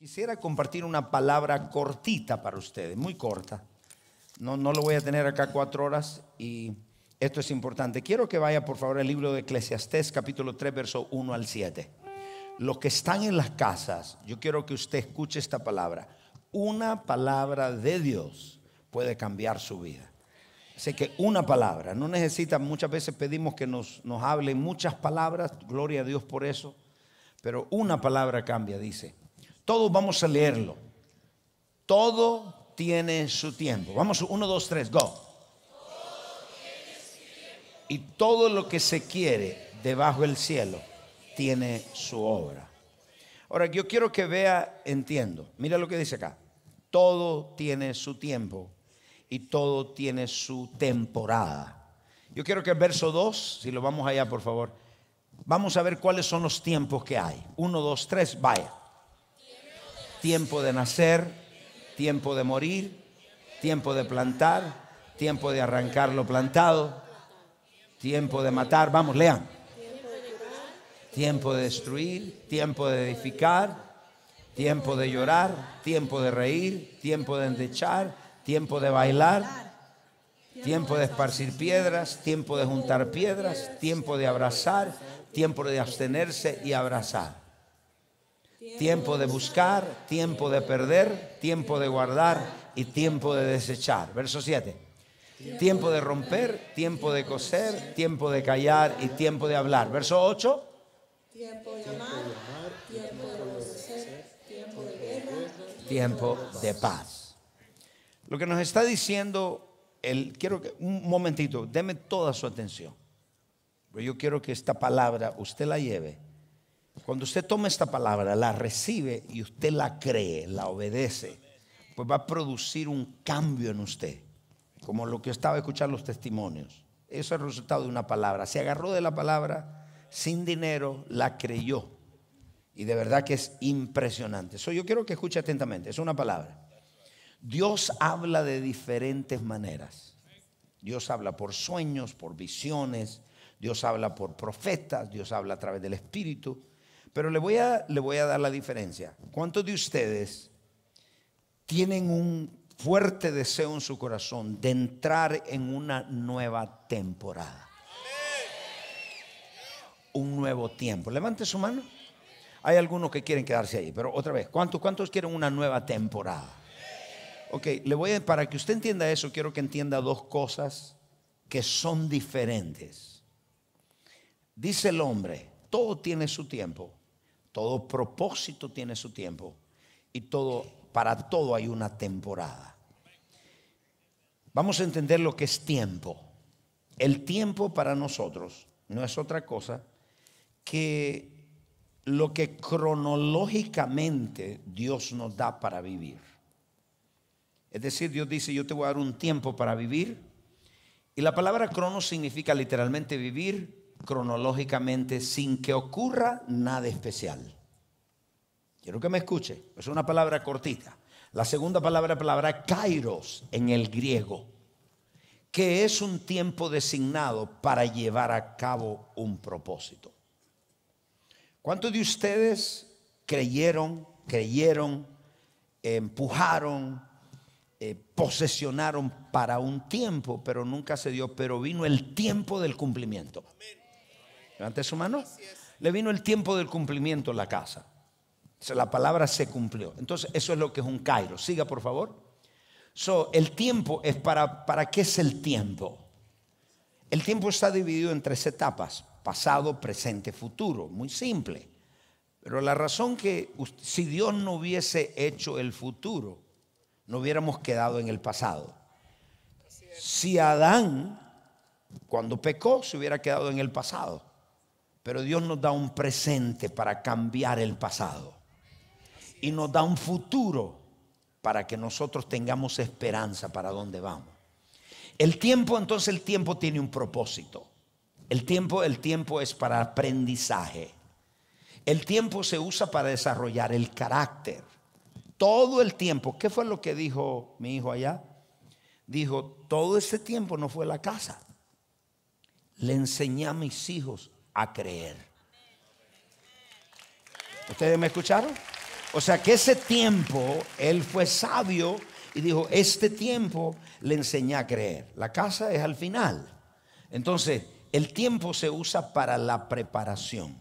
Quisiera compartir una palabra cortita para ustedes, muy corta. No, no lo voy a tener acá cuatro horas y esto es importante. Quiero que vaya por favor al libro de Eclesiastés capítulo 3, verso 1 al 7. Los que están en las casas, yo quiero que usted escuche esta palabra. Una palabra de Dios puede cambiar su vida. Así que una palabra, no necesita, muchas veces pedimos que nos, nos hablen muchas palabras, gloria a Dios por eso, pero una palabra cambia, dice. Todos vamos a leerlo. Todo tiene su tiempo. Vamos, uno, dos, tres, go. Y todo lo que se quiere debajo del cielo tiene su obra. Ahora, yo quiero que vea, entiendo. Mira lo que dice acá. Todo tiene su tiempo y todo tiene su temporada. Yo quiero que el verso 2, si lo vamos allá, por favor, vamos a ver cuáles son los tiempos que hay. Uno, dos, tres, vaya tiempo de nacer, tiempo de morir, tiempo de plantar, tiempo de arrancar lo plantado, tiempo de matar, vamos, lean. Tiempo de destruir, tiempo de edificar, tiempo de llorar, tiempo de reír, tiempo de endechar, tiempo de bailar, tiempo de esparcir piedras, tiempo de juntar piedras, tiempo de abrazar, tiempo de abstenerse y abrazar. Tiempo de buscar, tiempo de perder, tiempo de guardar y tiempo de desechar. Verso 7. Tiempo de romper, tiempo de coser, tiempo de callar y tiempo de hablar. Verso 8. Tiempo de amar, tiempo de tiempo de guerra, tiempo de paz. Lo que nos está diciendo, el, quiero que un momentito, deme toda su atención. Yo quiero que esta palabra usted la lleve cuando usted toma esta palabra, la recibe y usted la cree, la obedece, pues va a producir un cambio en usted, como lo que estaba escuchando los testimonios. Eso es el resultado de una palabra. Se agarró de la palabra sin dinero, la creyó. Y de verdad que es impresionante. Eso yo quiero que escuche atentamente. Es una palabra. Dios habla de diferentes maneras. Dios habla por sueños, por visiones. Dios habla por profetas. Dios habla a través del Espíritu. Pero le voy a, le voy a dar la diferencia. ¿Cuántos de ustedes tienen un fuerte deseo en su corazón de entrar en una nueva temporada? Un nuevo tiempo. Levante su mano. Hay algunos que quieren quedarse ahí, pero otra vez, ¿cuántos, cuántos quieren una nueva temporada? Ok, le voy a, para que usted entienda eso, quiero que entienda dos cosas que son diferentes. Dice el hombre, todo tiene su tiempo. Todo propósito tiene su tiempo y todo para todo hay una temporada. Vamos a entender lo que es tiempo. El tiempo para nosotros no es otra cosa que lo que cronológicamente Dios nos da para vivir. Es decir, Dios dice, yo te voy a dar un tiempo para vivir. Y la palabra crono significa literalmente vivir cronológicamente sin que ocurra nada especial. Quiero que me escuche, es una palabra cortita. La segunda palabra palabra kairos en el griego, que es un tiempo designado para llevar a cabo un propósito. ¿Cuántos de ustedes creyeron, creyeron, empujaron, eh, posesionaron para un tiempo, pero nunca se dio, pero vino el tiempo del cumplimiento? Levante su mano. Le vino el tiempo del cumplimiento en la casa. La palabra se cumplió. Entonces, eso es lo que es un Cairo. Siga, por favor. So, el tiempo es para, ¿para qué es el tiempo? El tiempo está dividido en tres etapas: pasado, presente, futuro. Muy simple. Pero la razón que si Dios no hubiese hecho el futuro, no hubiéramos quedado en el pasado. Si Adán, cuando pecó, se hubiera quedado en el pasado. Pero Dios nos da un presente para cambiar el pasado. Y nos da un futuro para que nosotros tengamos esperanza para dónde vamos. El tiempo, entonces el tiempo tiene un propósito. El tiempo, el tiempo es para aprendizaje. El tiempo se usa para desarrollar el carácter. Todo el tiempo. ¿Qué fue lo que dijo mi hijo allá? Dijo, todo ese tiempo no fue la casa. Le enseñé a mis hijos a creer. ¿Ustedes me escucharon? O sea que ese tiempo él fue sabio y dijo, este tiempo le enseñé a creer. La casa es al final. Entonces, el tiempo se usa para la preparación.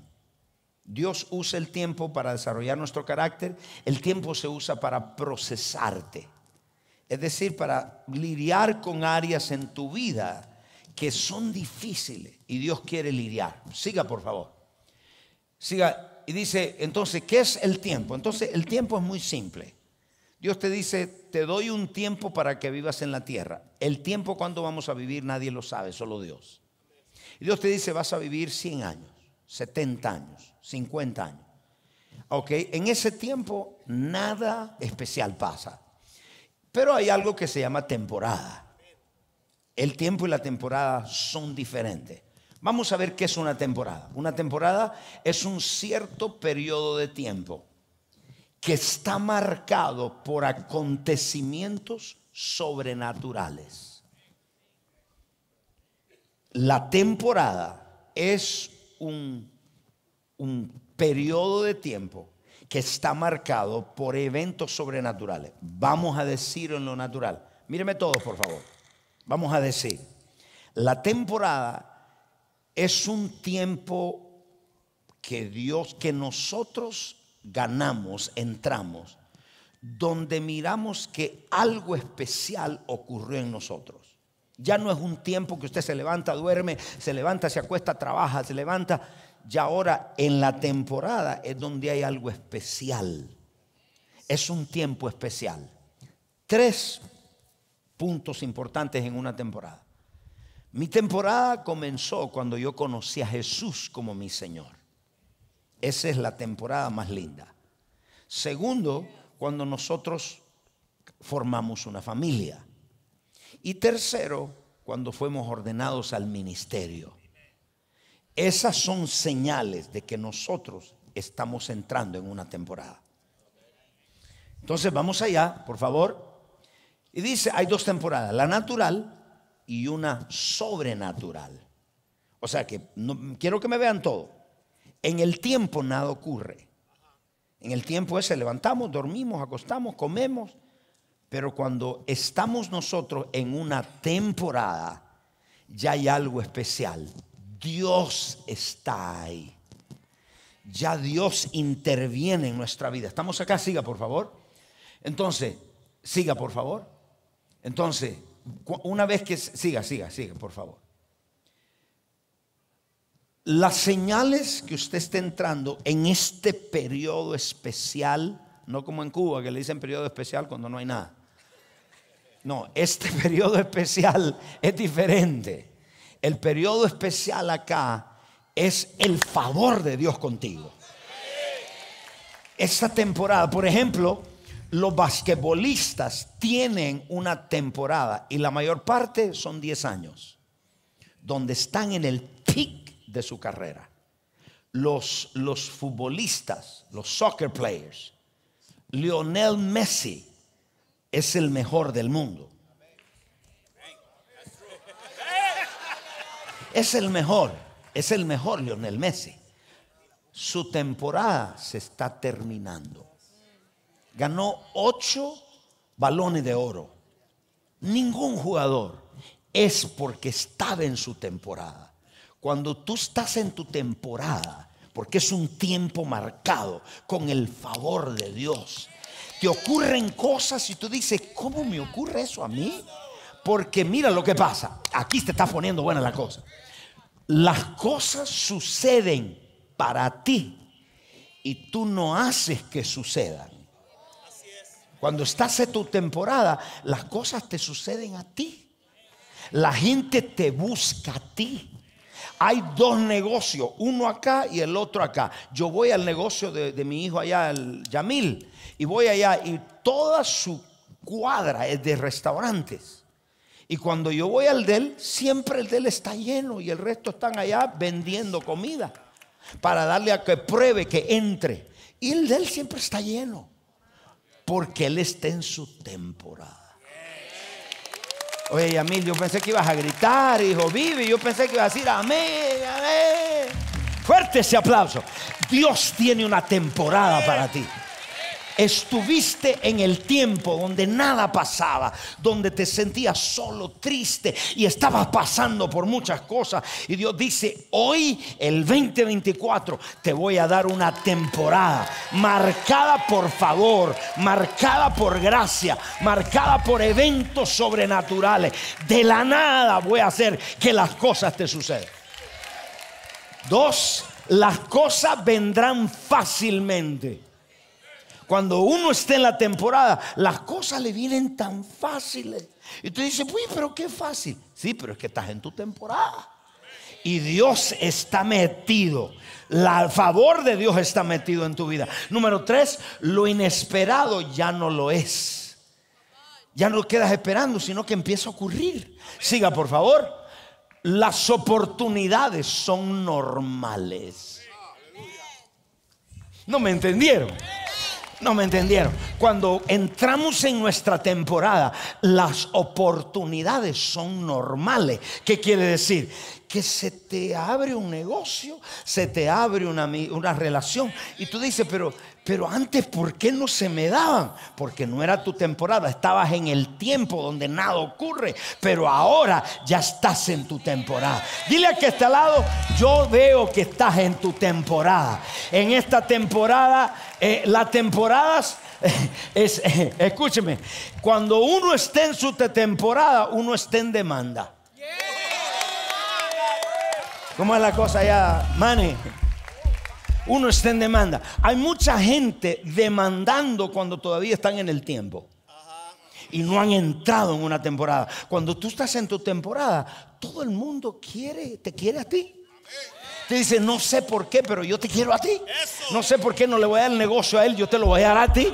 Dios usa el tiempo para desarrollar nuestro carácter. El tiempo se usa para procesarte. Es decir, para lidiar con áreas en tu vida que son difíciles y Dios quiere lidiar. Siga, por favor. Siga. Y dice, entonces, ¿qué es el tiempo? Entonces, el tiempo es muy simple. Dios te dice, te doy un tiempo para que vivas en la tierra. El tiempo cuando vamos a vivir nadie lo sabe, solo Dios. Y Dios te dice, vas a vivir 100 años, 70 años, 50 años. Ok, en ese tiempo nada especial pasa. Pero hay algo que se llama temporada. El tiempo y la temporada son diferentes. Vamos a ver qué es una temporada. Una temporada es un cierto periodo de tiempo que está marcado por acontecimientos sobrenaturales. La temporada es un, un periodo de tiempo que está marcado por eventos sobrenaturales. Vamos a decir en lo natural. Míreme todos, por favor. Vamos a decir, la temporada es un tiempo que Dios, que nosotros ganamos, entramos, donde miramos que algo especial ocurrió en nosotros. Ya no es un tiempo que usted se levanta, duerme, se levanta, se acuesta, trabaja, se levanta. Ya ahora en la temporada es donde hay algo especial. Es un tiempo especial. Tres puntos importantes en una temporada. Mi temporada comenzó cuando yo conocí a Jesús como mi Señor. Esa es la temporada más linda. Segundo, cuando nosotros formamos una familia. Y tercero, cuando fuimos ordenados al ministerio. Esas son señales de que nosotros estamos entrando en una temporada. Entonces vamos allá, por favor. Y dice, hay dos temporadas, la natural y una sobrenatural. O sea que no, quiero que me vean todo. En el tiempo nada ocurre. En el tiempo ese levantamos, dormimos, acostamos, comemos. Pero cuando estamos nosotros en una temporada, ya hay algo especial. Dios está ahí. Ya Dios interviene en nuestra vida. ¿Estamos acá? Siga, por favor. Entonces, siga, por favor. Entonces, una vez que... Siga, siga, siga, por favor. Las señales que usted está entrando en este periodo especial, no como en Cuba que le dicen periodo especial cuando no hay nada. No, este periodo especial es diferente. El periodo especial acá es el favor de Dios contigo. Esta temporada, por ejemplo, los basquetbolistas tienen una temporada y la mayor parte son 10 años, donde están en el pic de su carrera. Los, los futbolistas, los soccer players, Lionel Messi es el mejor del mundo. Es el mejor, es el mejor Lionel Messi. Su temporada se está terminando. Ganó ocho balones de oro. Ningún jugador es porque estaba en su temporada. Cuando tú estás en tu temporada, porque es un tiempo marcado con el favor de Dios, te ocurren cosas y tú dices, ¿cómo me ocurre eso a mí? Porque mira lo que pasa. Aquí te está poniendo buena la cosa. Las cosas suceden para ti y tú no haces que sucedan. Cuando estás en tu temporada, las cosas te suceden a ti. La gente te busca a ti hay dos negocios, uno acá y el otro acá. Yo voy al negocio de, mi hijo allá, el Yamil, y voy allá y toda su cuadra es de restaurantes. Y cuando yo voy al de él, siempre el de él está lleno y el resto están allá vendiendo comida para darle a que pruebe, que entre. Y el de él siempre está lleno porque él está en su temporada. Oye, Yamil, yo pensé que ibas a gritar, hijo, vive. Yo pensé que ibas a decir amén, amén. Fuerte ese aplauso. Dios tiene una temporada para ti. Estuviste en el tiempo donde nada pasaba, donde te sentías solo, triste y estabas pasando por muchas cosas. Y Dios dice, hoy, el 2024, te voy a dar una temporada marcada por favor, marcada por gracia, marcada por eventos sobrenaturales. De la nada voy a hacer que las cosas te sucedan. Dos, las cosas vendrán fácilmente. Cuando uno esté en la temporada, las cosas le vienen tan fáciles. Y tú dices, uy, pero qué fácil. Sí, pero es que estás en tu temporada. Y Dios está metido. el favor de Dios está metido en tu vida. Número tres, lo inesperado ya no lo es. Ya no quedas esperando, sino que empieza a ocurrir. Siga, por favor. Las oportunidades son normales. ¿No me entendieron? No me entendieron. Cuando entramos en nuestra temporada, las oportunidades son normales. ¿Qué quiere decir? Que se te abre un negocio, se te abre una, una relación. Y tú dices, pero pero antes, ¿por qué no se me daban? Porque no era tu temporada, estabas en el tiempo donde nada ocurre, pero ahora ya estás en tu temporada. Dile a que está al lado, yo veo que estás en tu temporada. En esta temporada, eh, las temporadas, es, escúcheme, cuando uno esté en su temporada, uno está en demanda. ¿Cómo es la cosa allá, Manny? Uno está en demanda. Hay mucha gente demandando cuando todavía están en el tiempo. Y no han entrado en una temporada. Cuando tú estás en tu temporada, todo el mundo quiere, te quiere a ti. Te dice, no sé por qué, pero yo te quiero a ti. No sé por qué no le voy a dar el negocio a él, yo te lo voy a dar a ti.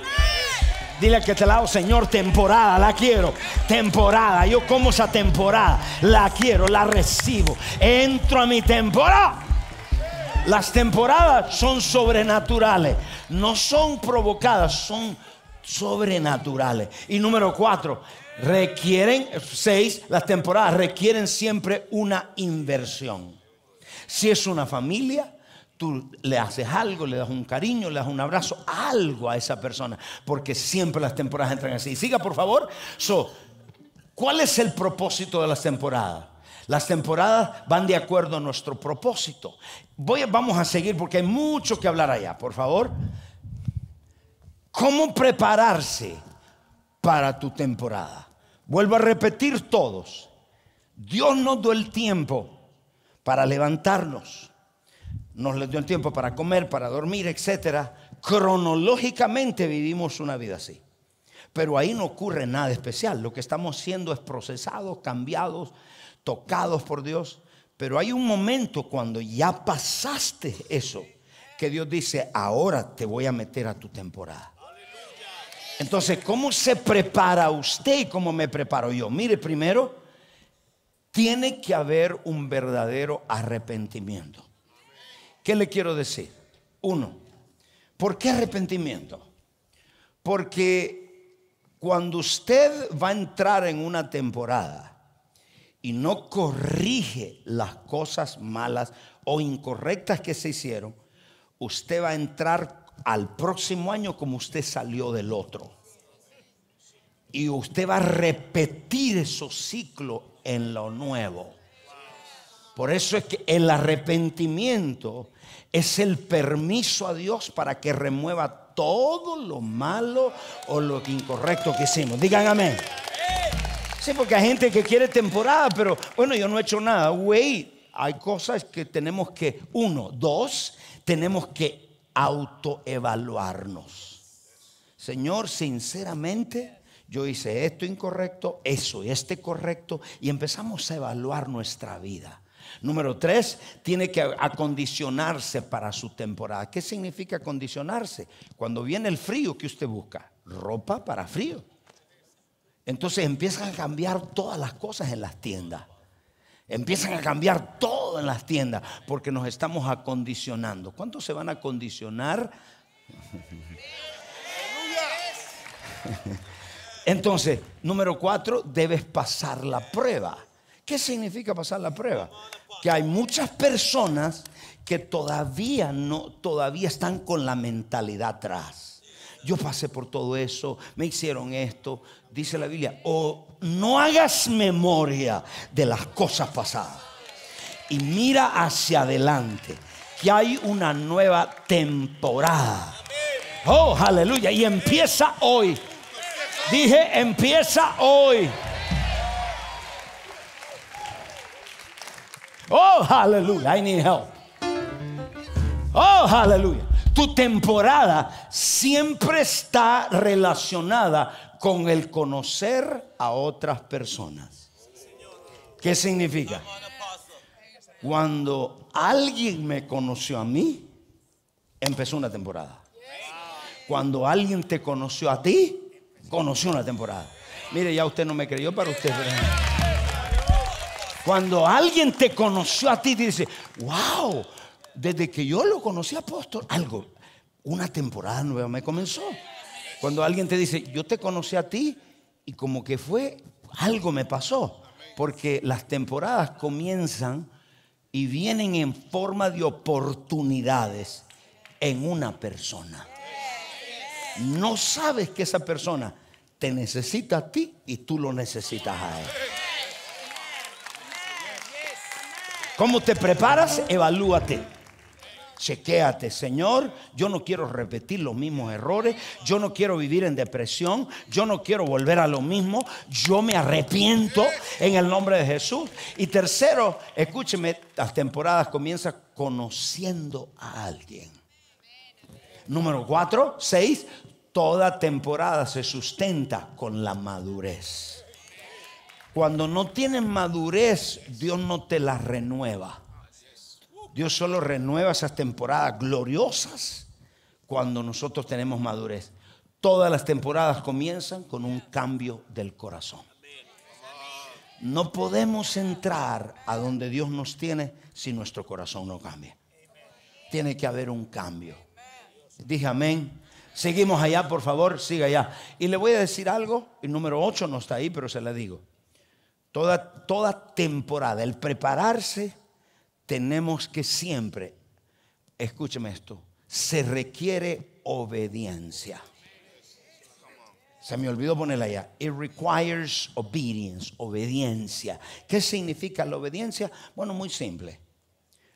Dile que te lado, Señor, temporada, la quiero. Temporada, yo como esa temporada, la quiero, la recibo. Entro a mi temporada. Las temporadas son sobrenaturales, no son provocadas, son sobrenaturales. Y número cuatro, requieren, seis, las temporadas requieren siempre una inversión. Si es una familia, tú le haces algo, le das un cariño, le das un abrazo, algo a esa persona, porque siempre las temporadas entran así. Siga, por favor. So, ¿Cuál es el propósito de las temporadas? Las temporadas van de acuerdo a nuestro propósito. Voy, vamos a seguir porque hay mucho que hablar allá, por favor. ¿Cómo prepararse para tu temporada? Vuelvo a repetir todos. Dios nos dio el tiempo para levantarnos. Nos dio el tiempo para comer, para dormir, etc. Cronológicamente vivimos una vida así. Pero ahí no ocurre nada especial. Lo que estamos haciendo es procesados, cambiados, tocados por Dios, pero hay un momento cuando ya pasaste eso, que Dios dice, ahora te voy a meter a tu temporada. Entonces, ¿cómo se prepara usted y cómo me preparo yo? Mire, primero, tiene que haber un verdadero arrepentimiento. ¿Qué le quiero decir? Uno, ¿por qué arrepentimiento? Porque cuando usted va a entrar en una temporada, y no corrige las cosas malas o incorrectas que se hicieron, usted va a entrar al próximo año como usted salió del otro. Y usted va a repetir esos ciclos en lo nuevo. Por eso es que el arrepentimiento es el permiso a Dios para que remueva todo lo malo o lo incorrecto que hicimos. Digan amén. Sí, porque hay gente que quiere temporada, pero bueno, yo no he hecho nada. Güey, hay cosas que tenemos que, uno, dos, tenemos que autoevaluarnos. Señor, sinceramente, yo hice esto incorrecto, eso y este correcto, y empezamos a evaluar nuestra vida. Número tres, tiene que acondicionarse para su temporada. ¿Qué significa acondicionarse? Cuando viene el frío, ¿qué usted busca? Ropa para frío. Entonces empiezan a cambiar todas las cosas en las tiendas. Empiezan a cambiar todo en las tiendas porque nos estamos acondicionando. ¿Cuántos se van a condicionar? Entonces, número cuatro, debes pasar la prueba. ¿Qué significa pasar la prueba? Que hay muchas personas que todavía no, todavía están con la mentalidad atrás. yo pasé por todo eso, me hicieron esto. Dice la Biblia, o no hagas memoria de las cosas pasadas y mira hacia adelante, que hay una nueva temporada. Oh, aleluya. Y empieza hoy. Dije, empieza hoy. Oh, aleluya. I need help. Oh, aleluya. Tu temporada siempre está relacionada con el conocer a otras personas. ¿Qué significa? Cuando alguien me conoció a mí, empezó una temporada. Cuando alguien te conoció a ti, conoció una temporada. Mire, ya usted no me creyó para usted. Cuando alguien te conoció a ti, dice, wow, desde que yo lo conocí apóstol, algo, una temporada nueva me comenzó. Cuando alguien te dice, yo te conocí a ti y como que fue, algo me pasó. Porque las temporadas comienzan y vienen en forma de oportunidades en una persona no sabes que esa persona te necesita a ti y tú lo necesitas a él. ¿Cómo te preparas? Evalúate. Chequéate, Señor, yo no quiero repetir los mismos errores, yo no quiero vivir en depresión, yo no quiero volver a lo mismo, yo me arrepiento en el nombre de Jesús. Y tercero, escúcheme, las temporadas comienzan conociendo a alguien. Número cuatro, seis, toda temporada se sustenta con la madurez. Cuando no tienes madurez, Dios no te la renueva. Dios solo renueva esas temporadas gloriosas cuando nosotros tenemos madurez. Todas las temporadas comienzan con un cambio del corazón. No podemos entrar a donde Dios nos tiene si nuestro corazón no cambia. Tiene que haber un cambio. Dije amén. Seguimos allá, por favor, siga allá. Y le voy a decir algo, el número 8 no está ahí, pero se le digo. Toda, temporada, el prepararse, tenemos que siempre, escúcheme esto, se requiere obediencia. Se me olvidó ponerla allá. It requires obedience, obediencia. ¿Qué significa la obediencia? Bueno, muy simple.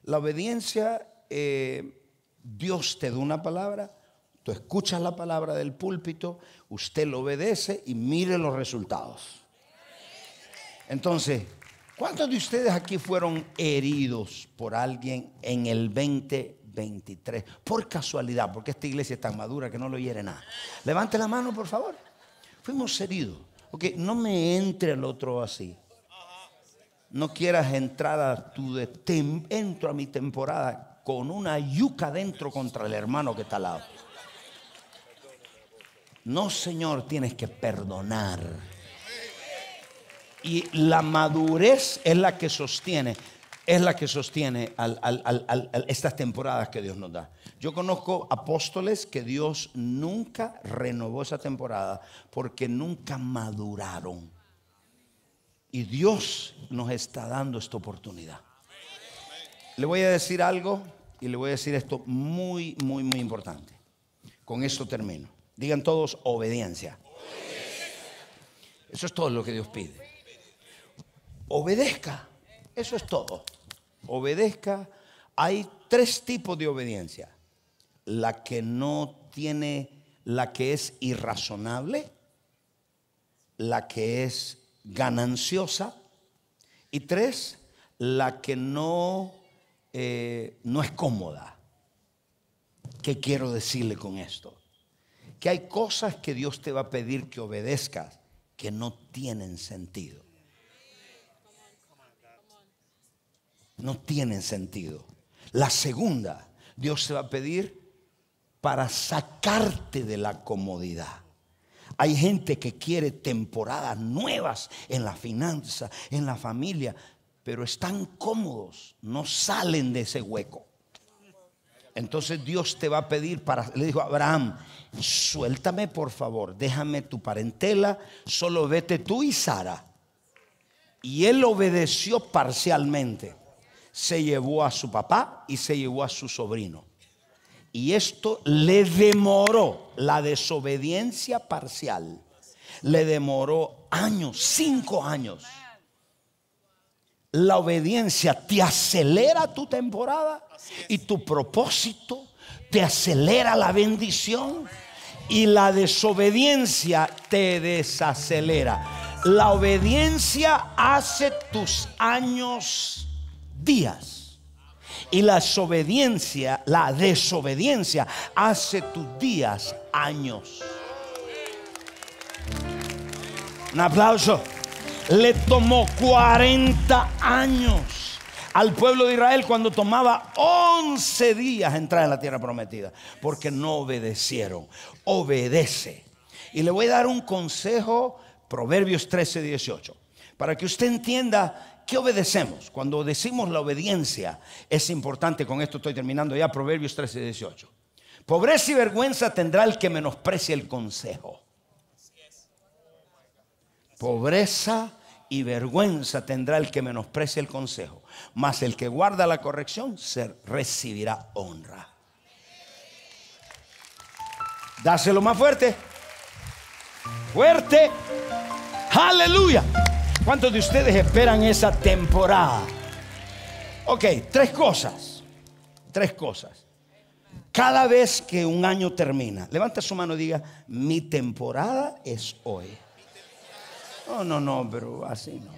La obediencia, eh, Dios te da una palabra, Tú escuchas la palabra del púlpito, usted lo obedece y mire los resultados. Entonces, ¿cuántos de ustedes aquí fueron heridos por alguien en el 2023? Por casualidad, porque esta iglesia es tan madura que no lo hiere nada. Levante la mano, por favor. Fuimos heridos. Ok, no me entre el otro así. No quieras entrar a tu... entro a mi temporada con una yuca dentro contra el hermano que está al lado. No, Señor, tienes que perdonar. Y la madurez es la que sostiene, es la que sostiene estas temporadas que Dios nos da. Yo conozco apóstoles que Dios nunca renovó esa temporada porque nunca maduraron. Y Dios nos está dando esta oportunidad. Le voy a decir algo y le voy a decir esto muy, muy, muy importante. Con esto termino. Digan todos obediencia. Eso es todo lo que Dios pide. Obedezca. Eso es todo. Obedezca. Hay tres tipos de obediencia. La que no tiene, la que es irrazonable, la que es gananciosa y tres, la que no, eh, no es cómoda. ¿Qué quiero decirle con esto? que hay cosas que Dios te va a pedir que obedezcas que no tienen sentido. No tienen sentido. La segunda, Dios se va a pedir para sacarte de la comodidad. Hay gente que quiere temporadas nuevas en la finanza, en la familia, pero están cómodos, no salen de ese hueco. Entonces Dios te va a pedir para, le dijo a Abraham, suéltame por favor, déjame tu parentela, solo vete tú y Sara. Y él obedeció parcialmente. Se llevó a su papá y se llevó a su sobrino. Y esto le demoró la desobediencia parcial. Le demoró años, cinco años. La obediencia te acelera tu temporada y tu propósito, te acelera la bendición y la desobediencia te desacelera. La obediencia hace tus años días. Y la desobediencia, la desobediencia hace tus días años. Un aplauso. Le tomó 40 años al pueblo de Israel cuando tomaba 11 días entrar en la tierra prometida, porque no obedecieron. Obedece. Y le voy a dar un consejo, Proverbios 13, 18, para que usted entienda ¿Qué obedecemos? Cuando decimos la obediencia, es importante, con esto estoy terminando ya, Proverbios 13, 18. Pobreza y vergüenza tendrá el que menosprecie el consejo. Pobreza y vergüenza tendrá el que menosprecie el consejo, mas el que guarda la corrección se recibirá honra. Dáselo más fuerte. Fuerte. Aleluya. ¿Cuántos de ustedes esperan esa temporada? Ok, tres cosas. Tres cosas. Cada vez que un año termina, levanta su mano y diga, mi temporada es hoy. No, no, no, pero así no.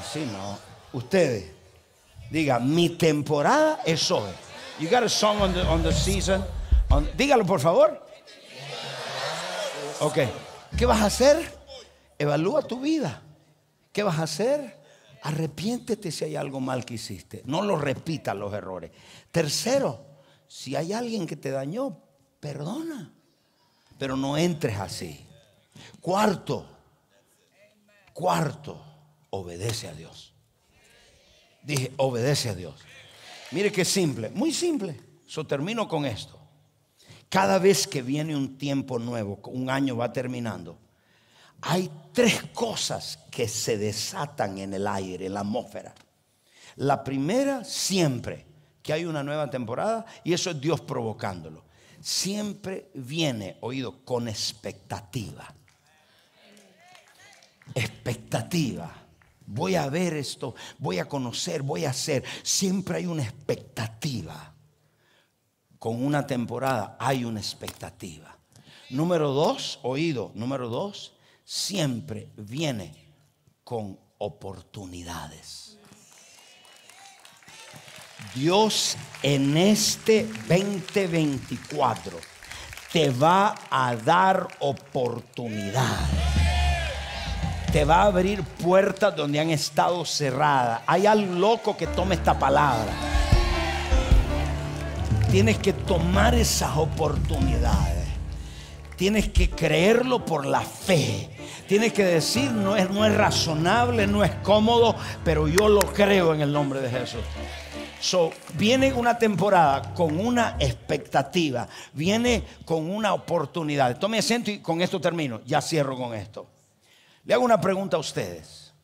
Así no. Ustedes, diga, mi temporada es hoy. You got a song on the, on the season. dígalo, por favor. Ok. ¿Qué vas a hacer? Evalúa tu vida. ¿Qué vas a hacer? Arrepiéntete si hay algo mal que hiciste. No lo repitas los errores. Tercero, si hay alguien que te dañó, perdona. Pero no entres así. Cuarto, cuarto, obedece a Dios. Dije, obedece a Dios. Mire qué simple, muy simple. So termino con esto. Cada vez que viene un tiempo nuevo, un año va terminando, hay tres cosas que se desatan en el aire, en la atmósfera. La primera, siempre que hay una nueva temporada, y eso es Dios provocándolo. Siempre viene, oído, con expectativa expectativa. Voy a ver esto, voy a conocer, voy a hacer. Siempre hay una expectativa. Con una temporada hay una expectativa. Número dos, oído, número dos, siempre viene con oportunidades. Dios en este 2024 te va a dar oportunidades te va a abrir puertas donde han estado cerradas. Hay algo loco que tome esta palabra. Tienes que tomar esas oportunidades. Tienes que creerlo por la fe. Tienes que decir, no es, no es razonable, no es cómodo, pero yo lo creo en el nombre de Jesús. So, viene una temporada con una expectativa, viene con una oportunidad. Tome asiento y con esto termino. Ya cierro con esto. Le hago una pregunta a ustedes.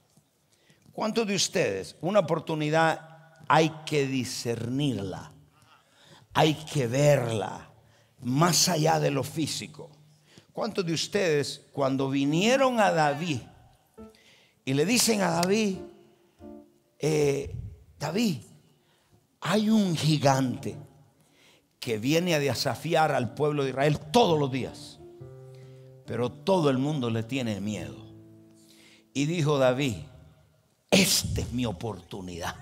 ¿Cuántos de ustedes una oportunidad hay que discernirla? Hay que verla más allá de lo físico. ¿Cuántos de ustedes cuando vinieron a David y le dicen a David, eh, David, hay un gigante que viene a desafiar al pueblo de Israel todos los días, pero todo el mundo le tiene miedo? Y dijo David, esta es mi oportunidad.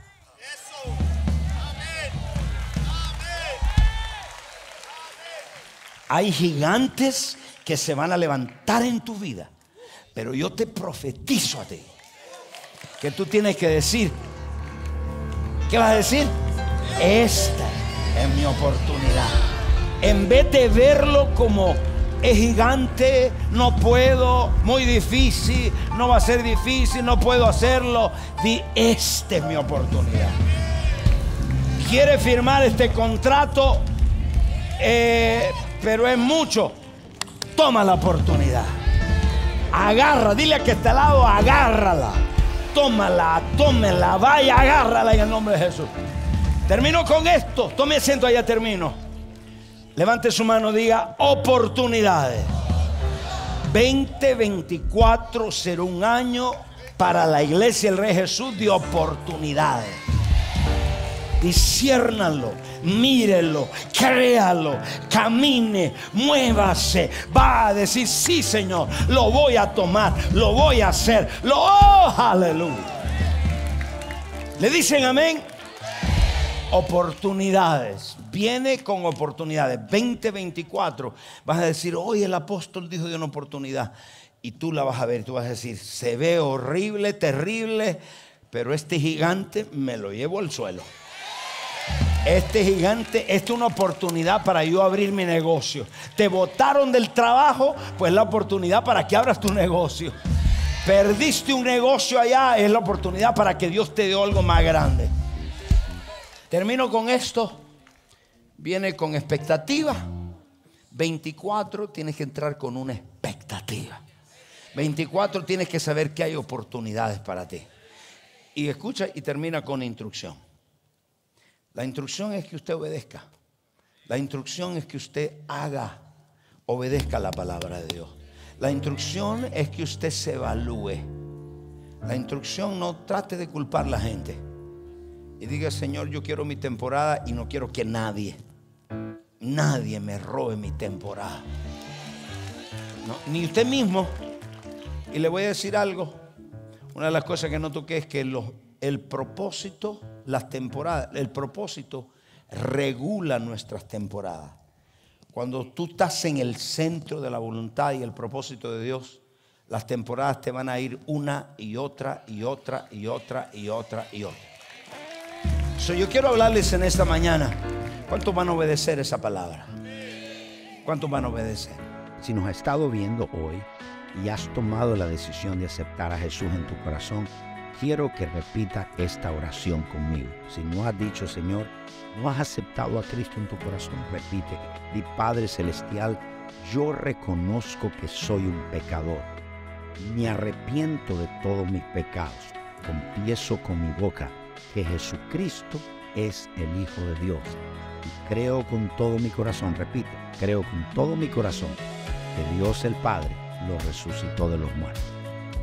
Hay gigantes que se van a levantar en tu vida, pero yo te profetizo a ti que tú tienes que decir, ¿qué vas a decir? Esta es mi oportunidad. En vez de verlo como es gigante, no puedo, muy difícil, no va a ser difícil, no puedo hacerlo. Di, esta es mi oportunidad. Quiere firmar este contrato, eh, pero es mucho. Toma la oportunidad. Agarra, dile a que está al lado, agárrala. Tómala, tómela, vaya, agárrala en el nombre de Jesús. Termino con esto. Tome asiento, allá termino. Levante su mano, diga oportunidades. 2024 será un año para la iglesia el Rey Jesús de oportunidades. Disciérnalo, mírelo, créalo, camine, muévase. Va a decir, sí Señor, lo voy a tomar, lo voy a hacer. Lo, oh, aleluya. Le dicen amén. Oportunidades. Viene con oportunidades. 2024. Vas a decir, hoy el apóstol dijo de una oportunidad. Y tú la vas a ver. Tú vas a decir, se ve horrible, terrible. Pero este gigante me lo llevo al suelo. Este gigante, esta es una oportunidad para yo abrir mi negocio. Te botaron del trabajo, pues la oportunidad para que abras tu negocio. Perdiste un negocio allá, es la oportunidad para que Dios te dé algo más grande. Termino con esto. Viene con expectativa. 24 tienes que entrar con una expectativa. 24 tienes que saber que hay oportunidades para ti. Y escucha y termina con instrucción. La instrucción es que usted obedezca. La instrucción es que usted haga, obedezca la palabra de Dios. La instrucción es que usted se evalúe. La instrucción no trate de culpar a la gente. Y diga, Señor, yo quiero mi temporada y no quiero que nadie, nadie me robe mi temporada. ni usted mismo. Y le voy a decir algo. Una de las cosas que no toqué es que el propósito las temporadas. El propósito regula nuestras temporadas. Cuando tú estás en el centro de la voluntad y el propósito de Dios, las temporadas te van a ir una y otra y otra y otra y otra y otra. So, yo quiero hablarles en esta mañana. ¿Cuántos van a obedecer esa palabra? ¿Cuántos van a obedecer? Si nos has estado viendo hoy y has tomado la decisión de aceptar a Jesús en tu corazón, quiero que repita esta oración conmigo. Si no has dicho, Señor, no has aceptado a Cristo en tu corazón, repite, di Padre Celestial, yo reconozco que soy un pecador. Me arrepiento de todos mis pecados. Confieso con mi boca que Jesucristo es el Hijo de Dios. Y creo con todo mi corazón, repite, creo con todo mi corazón que Dios el Padre lo resucitó de los muertos.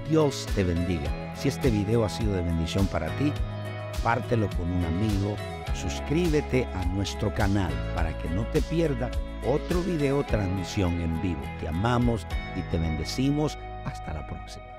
Dios te bendiga. Si este video ha sido de bendición para ti, pártelo con un amigo, suscríbete a nuestro canal para que no te pierda otro video transmisión en vivo. Te amamos y te bendecimos. Hasta la próxima.